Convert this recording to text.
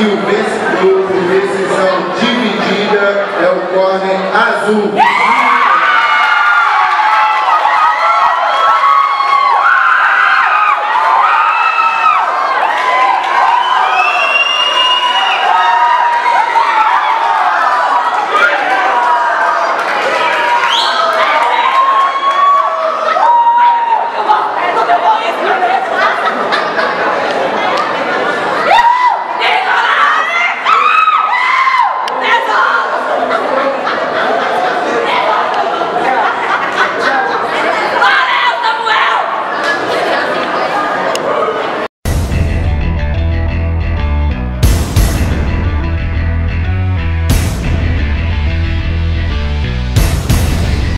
e o vencedor por decisão dividida é o corner azul.